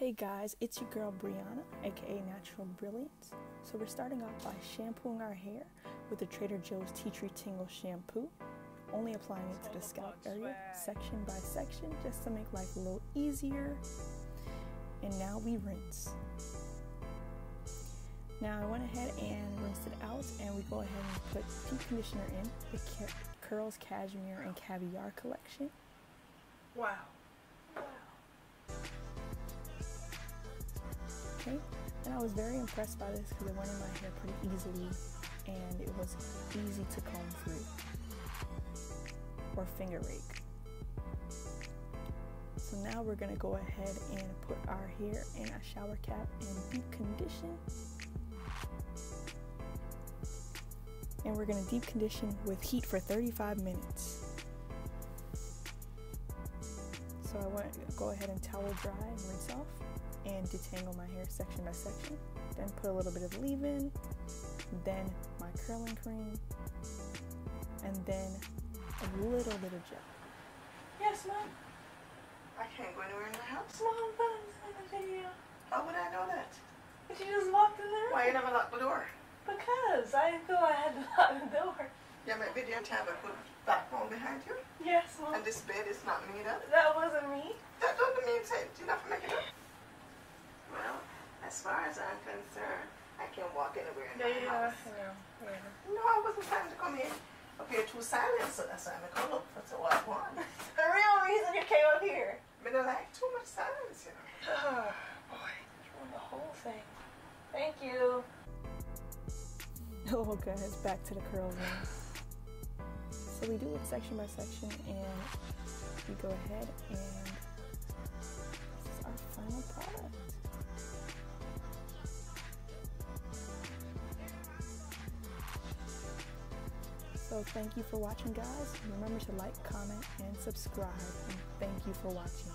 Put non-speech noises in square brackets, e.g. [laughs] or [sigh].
Hey guys, it's your girl Brianna, aka Natural Brilliance. So we're starting off by shampooing our hair with the Trader Joe's Tea Tree Tingle shampoo. Only applying it to the scalp area, section by section, just to make life a little easier. And now we rinse. Now I went ahead and rinsed it out and we go ahead and put deep conditioner in the Curls Cashmere and Caviar collection. Wow. wow. And I was very impressed by this because it went in my hair pretty easily and it was easy to comb through or finger rake. So now we're gonna go ahead and put our hair in a shower cap and deep condition. And we're gonna deep condition with heat for 35 minutes. So I want to go ahead and towel dry and rinse off and detangle my hair section by section. Then put a little bit of leave-in, then my curling cream, and then a little bit of gel. Yes, Mom. I can't go anywhere in the house. Mom, but I'm in the video. How would I know that? But you just walked in there? Why you never locked the door? Because I thought I had to [laughs] lock the door. You have a video tablet with backbone behind you? Yes, Mom. And this bed is not made up? That wasn't me. That doesn't mean say you not make it up. Well, as far as I'm concerned, I can walk anywhere in my Yeah, house. yeah, yeah. No, I wasn't planning to come in up here too silent, so that's why I'm gonna look for so I want. The real reason you came up here. I mean, I like too much silence, you know. Oh, [sighs] boy. Ruined the whole thing. Thank you. [laughs] Oh guys, back to the curls now. So we do it section by section and we go ahead and So thank you for watching guys. Remember to like, comment, and subscribe. And thank you for watching.